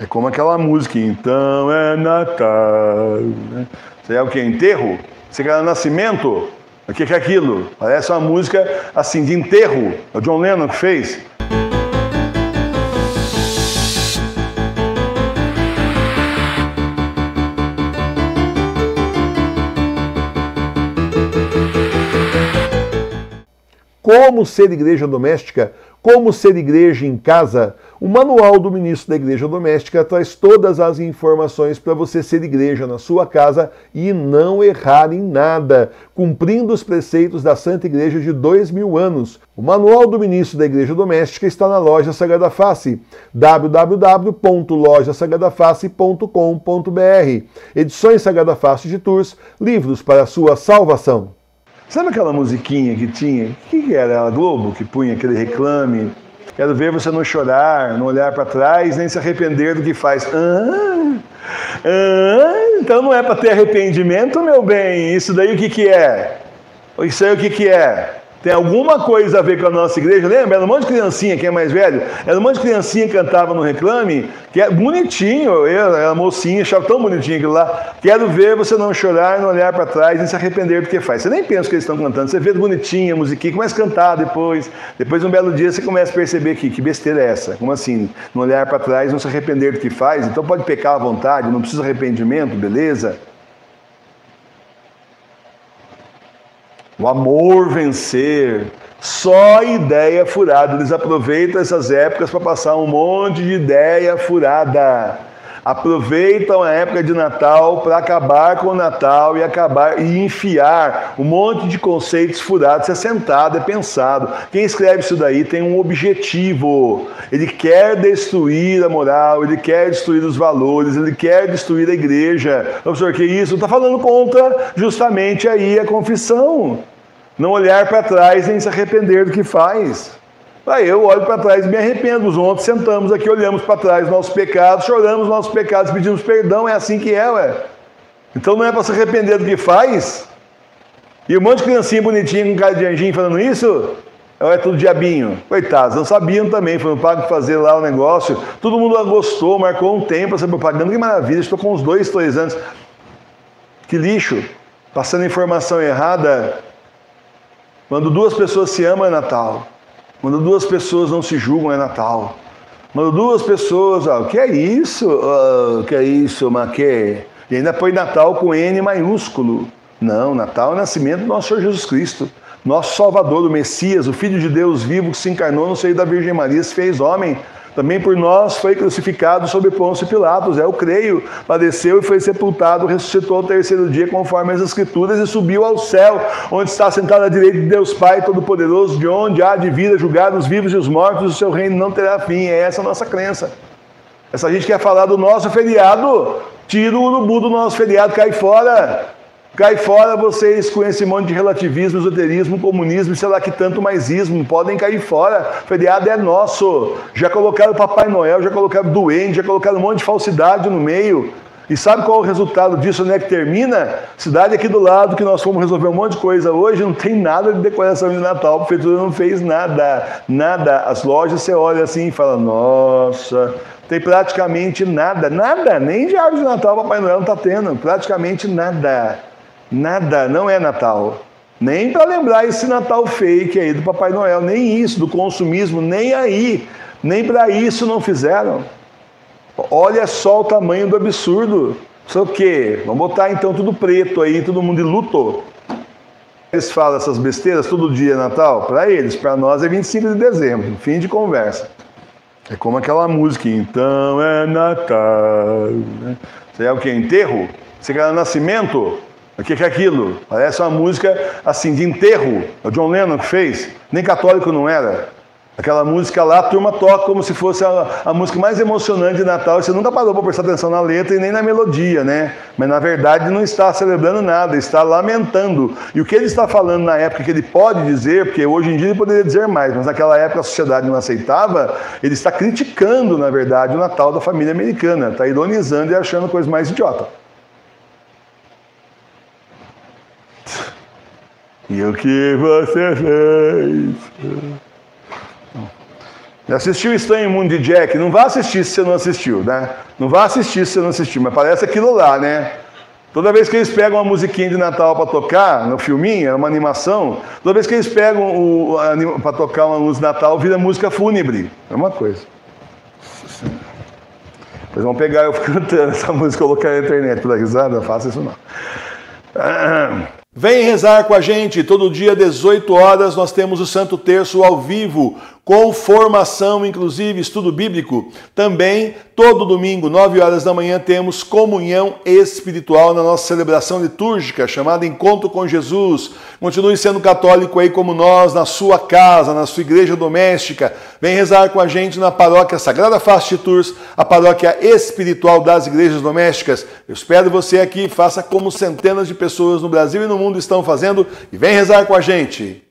É como aquela música, então é Natal. Né? Você é o que? Enterro? Você quer nascimento? O que é aquilo? Parece uma música assim de enterro. É o John Lennon que fez. Como ser igreja doméstica? Como ser igreja em casa? O manual do ministro da Igreja Doméstica traz todas as informações para você ser igreja na sua casa e não errar em nada, cumprindo os preceitos da Santa Igreja de dois mil anos. O manual do ministro da Igreja Doméstica está na loja Sagrada Face, www.lojasagradaface.com.br. Edições Sagrada Face de Tours, livros para a sua salvação. Sabe aquela musiquinha que tinha? O que era? A Globo que punha aquele reclame? Quero ver você não chorar, não olhar para trás, nem se arrepender do que faz. Ah, ah, então não é para ter arrependimento, meu bem. Isso daí o que, que é? Isso aí o que, que é? Tem alguma coisa a ver com a nossa igreja. Lembra? Era um monte de criancinha, quem é mais velho? Era um monte de criancinha que cantava no reclame, que é bonitinho, eu, era mocinha, achava tão bonitinho aquilo lá. Quero ver você não chorar, não olhar para trás, nem se arrepender do que faz. Você nem pensa que eles estão cantando, você vê bonitinha, musiquinha, começa a cantar depois. Depois, um belo dia, você começa a perceber que, que besteira é essa? Como assim? Não olhar para trás, não se arrepender do que faz? Então pode pecar à vontade, não precisa arrependimento, beleza? O amor vencer. Só ideia furada. Eles aproveitam essas épocas para passar um monte de ideia furada. Aproveitam a época de Natal para acabar com o Natal e acabar e enfiar um monte de conceitos furados. Isso é sentado, é pensado. Quem escreve isso daí tem um objetivo. Ele quer destruir a moral, ele quer destruir os valores, ele quer destruir a igreja. Professor, que isso? Está falando contra justamente aí a confissão. Não olhar para trás nem se arrepender do que faz. Aí eu olho para trás e me arrependo. Os ontem sentamos aqui, olhamos para trás nossos pecados, choramos nossos pecados, pedimos perdão. É assim que é, ué. Então não é para se arrepender do que faz. E um monte de criancinha bonitinha com cara de anjinho falando isso, é tudo diabinho? Coitados, não sabiam também, foram pagos fazer lá o negócio. Todo mundo gostou, marcou um tempo essa propaganda. Que maravilha, estou com uns dois, três anos. Que lixo. Passando informação errada. Quando duas pessoas se amam é Natal. Quando duas pessoas não se julgam é Natal. Quando duas pessoas, ah, o que é isso? Ah, o que é isso, Maquê? E ainda põe Natal com N maiúsculo. Não, Natal é o nascimento do nosso Senhor Jesus Cristo. Nosso Salvador, o Messias, o Filho de Deus vivo que se encarnou no seio da Virgem Maria, se fez homem também por nós foi crucificado sob Pôncio Pilatos, é o creio, padeceu e foi sepultado, ressuscitou ao terceiro dia, conforme as Escrituras, e subiu ao céu, onde está sentado à direita de Deus Pai Todo-Poderoso, de onde há de vida julgar os vivos e os mortos, o seu reino não terá fim. É essa a nossa crença. Essa gente quer falar do nosso feriado, tira o urubu do nosso feriado, cai fora. Cai fora vocês com esse monte de relativismo, esoterismo, comunismo, sei lá que tanto mais ismo. Podem cair fora. Feriado é nosso. Já colocaram Papai Noel, já colocaram doente, já colocaram um monte de falsidade no meio. E sabe qual é o resultado disso, né? Que termina? Cidade aqui do lado, que nós fomos resolver um monte de coisa hoje, não tem nada de decoração de Natal. A prefeitura não fez nada. Nada. As lojas você olha assim e fala, nossa, tem praticamente nada. Nada. Nem de árvore de Natal Papai Noel não está tendo. Praticamente nada. Nada, não é Natal. Nem para lembrar esse Natal fake aí do Papai Noel, nem isso, do consumismo, nem aí. Nem para isso não fizeram. Olha só o tamanho do absurdo. Isso é o quê? Vamos botar então tudo preto aí, todo mundo de luto. Eles falam essas besteiras todo dia é Natal? Para eles, para nós é 25 de dezembro, fim de conversa. É como aquela música, então é Natal. Né? Você é o que? Enterro? Você quer nascimento? O que é aquilo? Parece uma música assim de enterro. É o John Lennon que fez. Nem católico não era. Aquela música lá, a turma toca como se fosse a, a música mais emocionante de Natal. Você nunca parou para prestar atenção na letra e nem na melodia, né? Mas na verdade não está celebrando nada, está lamentando. E o que ele está falando na época que ele pode dizer, porque hoje em dia ele poderia dizer mais, mas naquela época a sociedade não aceitava, ele está criticando, na verdade, o Natal da família americana. Está ironizando e achando coisa mais idiota. E o que você fez? Assistiu Estranho Mundo de Jack? Não vá assistir se você não assistiu, né? Não vá assistir se você não assistiu, mas parece aquilo lá, né? Toda vez que eles pegam uma musiquinha de Natal para tocar, no filminho, é uma animação, toda vez que eles pegam para tocar uma luz de Natal, vira música fúnebre. É uma coisa. Eles vão pegar eu cantando essa música e colocar na internet para risada, não faça isso não. Vem rezar com a gente. Todo dia, 18 horas, nós temos o Santo Terço ao vivo com formação, inclusive estudo bíblico. Também, todo domingo, 9 horas da manhã, temos comunhão espiritual na nossa celebração litúrgica, chamada Encontro com Jesus. Continue sendo católico aí como nós, na sua casa, na sua igreja doméstica. Vem rezar com a gente na paróquia Sagrada de Tours, a paróquia espiritual das igrejas domésticas. Eu espero você aqui, faça como centenas de pessoas no Brasil e no mundo estão fazendo e vem rezar com a gente.